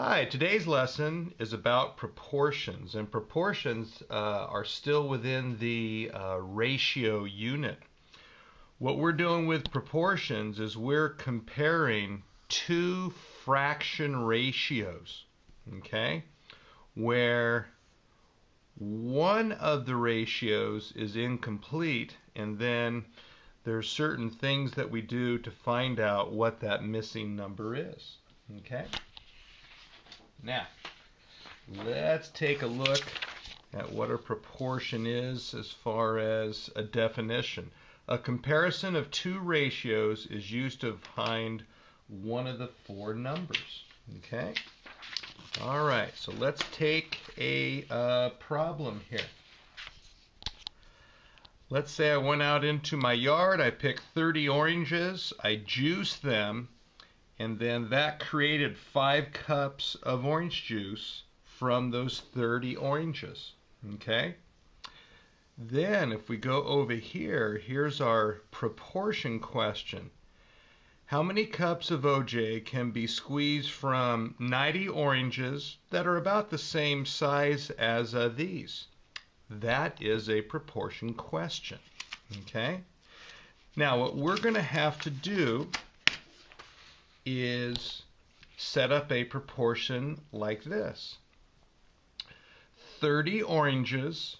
Hi, today's lesson is about proportions, and proportions uh, are still within the uh, ratio unit. What we're doing with proportions is we're comparing two fraction ratios, okay, where one of the ratios is incomplete, and then there's certain things that we do to find out what that missing number is, okay? Now, let's take a look at what a proportion is as far as a definition. A comparison of two ratios is used to find one of the four numbers. Okay? All right, so let's take a uh, problem here. Let's say I went out into my yard, I picked 30 oranges, I juiced them, and then that created five cups of orange juice from those 30 oranges. Okay? Then, if we go over here, here's our proportion question. How many cups of OJ can be squeezed from 90 oranges that are about the same size as uh, these? That is a proportion question. Okay? Now, what we're going to have to do is set up a proportion like this. 30 oranges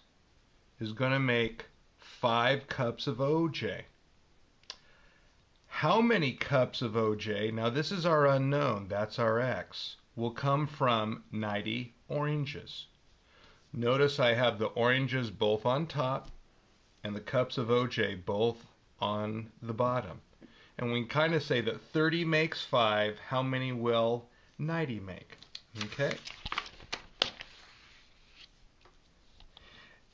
is going to make 5 cups of OJ. How many cups of OJ, now this is our unknown, that's our X, will come from 90 oranges. Notice I have the oranges both on top and the cups of OJ both on the bottom. And we kind of say that 30 makes 5. How many will 90 make? Okay.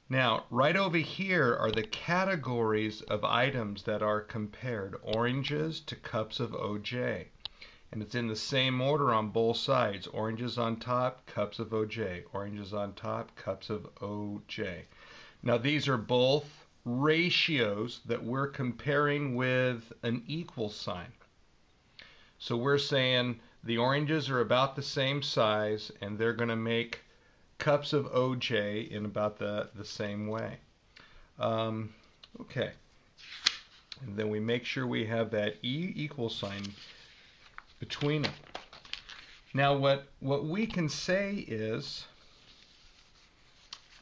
Now, right over here are the categories of items that are compared. Oranges to cups of OJ. And it's in the same order on both sides. Oranges on top, cups of OJ. Oranges on top, cups of OJ. Now, these are both ratios that we're comparing with an equal sign. So we're saying the oranges are about the same size and they're going to make cups of OJ in about the, the same way. Um, okay. And then we make sure we have that E equal sign between them. Now what, what we can say is,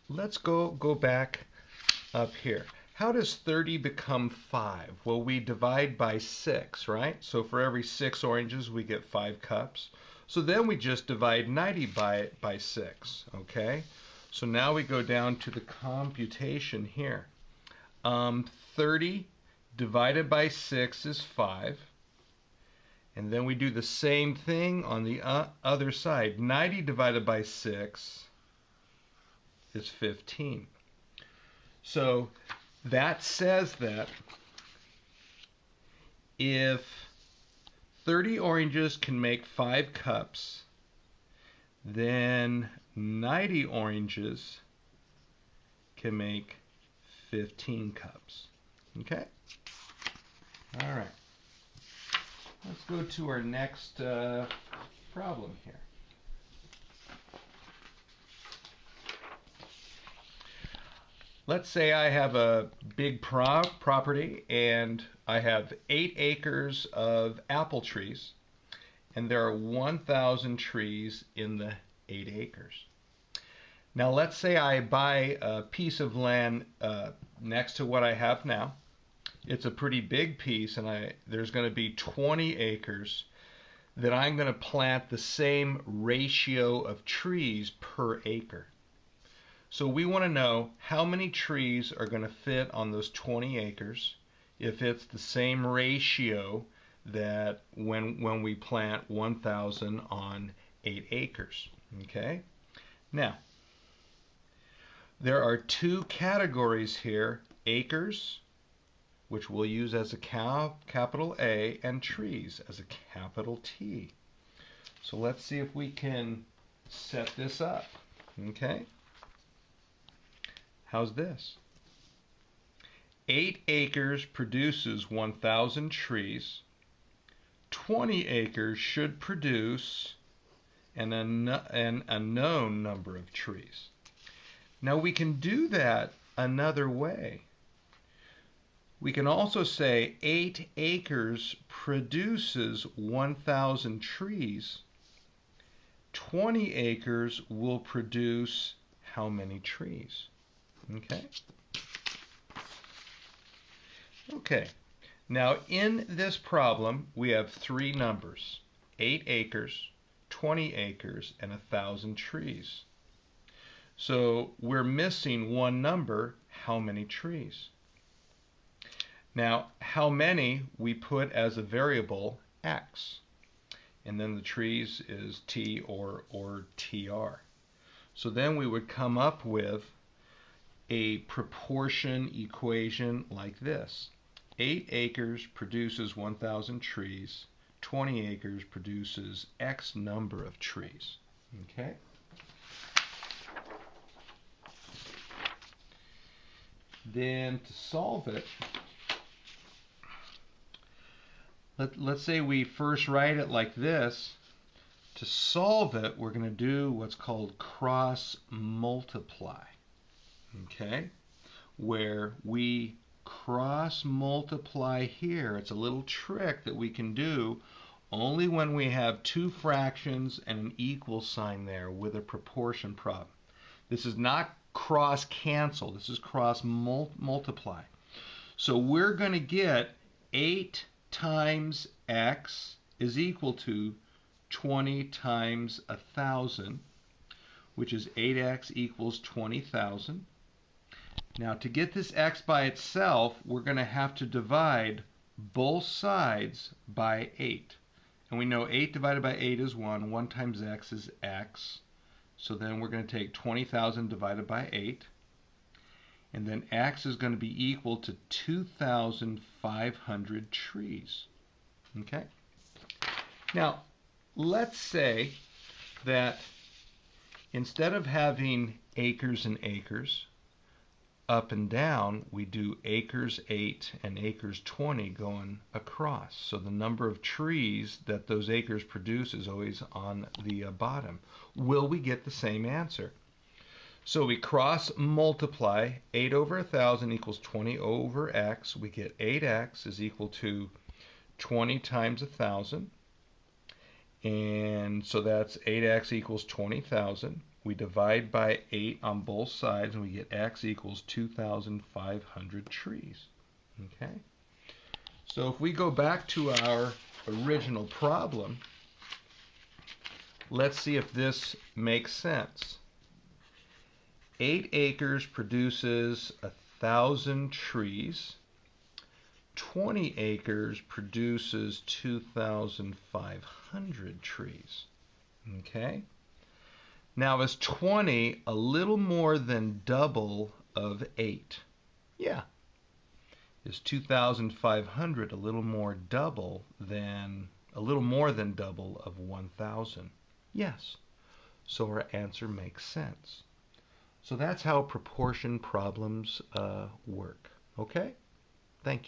let's go, go back up here. How does 30 become 5? Well, we divide by 6, right? So for every 6 oranges, we get 5 cups. So then we just divide 90 by, by 6, okay? So now we go down to the computation here. Um, 30 divided by 6 is 5. And then we do the same thing on the uh, other side. 90 divided by 6 is 15. So that says that if 30 oranges can make 5 cups, then 90 oranges can make 15 cups. Okay? All right. Let's go to our next uh, problem here. Let's say I have a big pro property and I have eight acres of apple trees and there are 1,000 trees in the eight acres. Now let's say I buy a piece of land uh, next to what I have now. It's a pretty big piece and I there's going to be 20 acres that I'm going to plant the same ratio of trees per acre. So we want to know how many trees are going to fit on those 20 acres if it's the same ratio that when when we plant 1,000 on 8 acres. Okay? Now, there are two categories here, acres, which we'll use as a cap, capital A, and trees as a capital T. So let's see if we can set this up. Okay? How's this? Eight acres produces 1,000 trees. 20 acres should produce an, an unknown number of trees. Now we can do that another way. We can also say 8 acres produces 1,000 trees. 20 acres will produce how many trees? Okay? Okay. Now in this problem, we have three numbers. 8 acres, 20 acres, and 1,000 trees. So we're missing one number, how many trees? Now, how many we put as a variable x. And then the trees is t or, or tr. So then we would come up with a proportion equation like this. 8 acres produces 1,000 trees. 20 acres produces X number of trees. Okay? Then to solve it, let, let's say we first write it like this. To solve it, we're going to do what's called cross multiply. Okay? Where we cross multiply here. It's a little trick that we can do only when we have two fractions and an equal sign there with a proportion problem. This is not cross cancel. This is cross mul multiply. So we're going to get 8 times x is equal to 20 times 1,000, which is 8x equals 20,000. Now to get this x by itself, we're going to have to divide both sides by 8. And we know 8 divided by 8 is 1. 1 times x is x. So then we're going to take 20,000 divided by 8 and then x is going to be equal to 2,500 trees. Okay? Now, let's say that instead of having acres and acres, up and down, we do acres 8 and acres 20 going across. So the number of trees that those acres produce is always on the uh, bottom. Will we get the same answer? So we cross multiply 8 over 1,000 equals 20 over x. We get 8x is equal to 20 times 1,000. And so that's 8x equals 20,000. We divide by 8 on both sides and we get x equals 2,500 trees. Okay? So if we go back to our original problem, let's see if this makes sense. 8 acres produces a thousand trees. 20 acres produces 2,500 trees. Okay? Now, is 20 a little more than double of 8? Yeah. Is 2,500 a little more double than, a little more than double of 1,000? Yes. So our answer makes sense. So that's how proportion problems uh, work. Okay?